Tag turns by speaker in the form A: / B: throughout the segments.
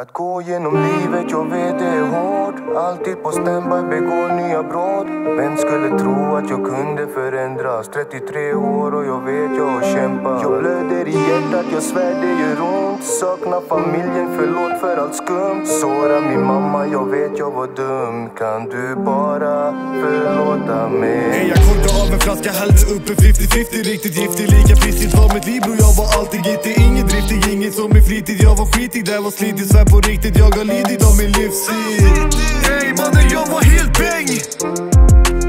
A: Att gå genom livet, jag vet det är hårt. Alltid på standby, begår nya brott. Vem skulle tro att jag kunde förändras? 33 år och jag vet jag har kämpat. Jag blöder i hjärtat, jag svär det gör ont. Saknar familjen, förlåt för allt skumt. Såra min mamma, jag vet jag var dum. Kan du bara förlåta mig?
B: Jag korkade flaska, hällde upp 50-50 Riktigt giftig, lika pissigt var mitt liv bror. Jag var alltid gittig, inget driftig, inget som är fritid. Jag var skitig, det var slitigt, svär på riktigt. Jag har lidit av min livsstil. Ey mannen jag var helt bäng.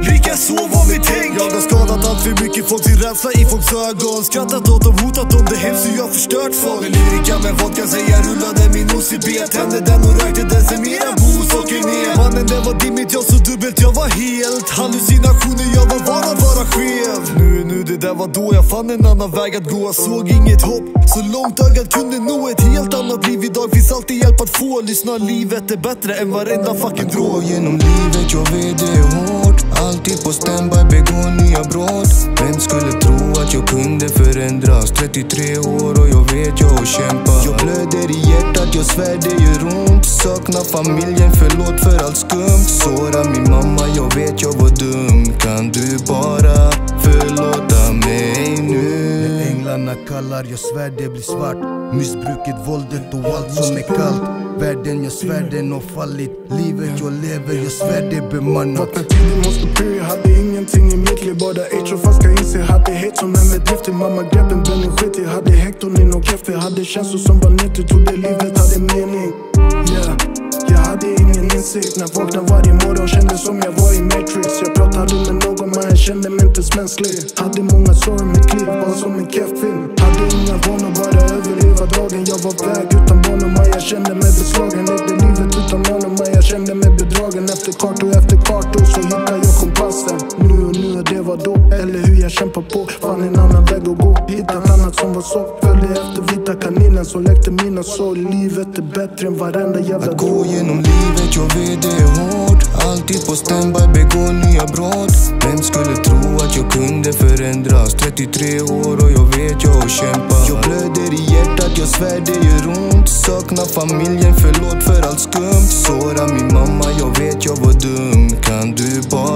B: Likaså var mitt häng. Jag har skadat allt för mycket folk, sin rädsla i folks ögon. Skrattat åt dem, hotat om det hemskt så jag förstört folk. Med lyrika med vodka, sen jag rullade min OCB i Tände den och rökte den sen mera booze och ner. Mannen det var dimmigt, jag så dubbelt, jag var helt Hallucinationer, jag var van skev. Nu är nu, det där var då jag fann en annan väg att gå. Jag såg inget hopp, så långt ögat kunde nå ett helt annat liv. Idag finns alltid hjälp att få. Lyssna, livet är bättre än varenda fucking
A: Gå
B: drog
A: genom livet, jag vet det är hårt. Alltid på standby, begå nya brott. Vem skulle tro att jag kunde förändras? 33 år och jag vet jag har kämpat. Jag blöder i hjärtat, jag svär det gör ont Saknar familjen, förlåt för allt skumt. Såra min mamma, jag vet jag var dum. Kan du bara
C: Killarna kallar, jag svär det blir svart. Missbruket, våldet och allt som är kallt. Världen, jag svär den har fallit. Livet jag lever, jag svär det är bemannat.
D: Vakna tidigt, måste pry, jag hade ingenting i mitt liv Bara age och fast jag inser, hade hate som en med Mamma grep en Benny skit, jag hade hekton inom kräftor Hade känslor som var nyttigt, trodde livet hade mening. Yeah jag hade insikt när jag vaknade varje morgon Kände som jag var i Matrix. Jag pratade med någon men jag kände mig inte ens mänsklig Hade många sår i mitt liv, var som en keff film Hade inga vanor, bara överleva dagen. Jag var väg utan banor men jag kände mig beslagen. Levde livet utan honom men jag kände mig bedragen. Efter kartor efter kartor så hittade jag kompassen. Nu och nu och det var då, eller hur jag kämpar på. Fann en annan väg att gå, hittat annat som var så Följde kaninen som läckte mina sår. Livet är bättre än varenda jävla
A: Att gå genom livet, jag vet det är hårt. Alltid på standby, begå nya brott. Vem skulle tro att jag kunde förändras? 33 år och jag vet jag har kämpat. Jag blöder i hjärtat, jag svär det gör ont. Saknar familjen, förlåt för allt skumt. Såra min mamma, jag vet jag var dum. Kan du bara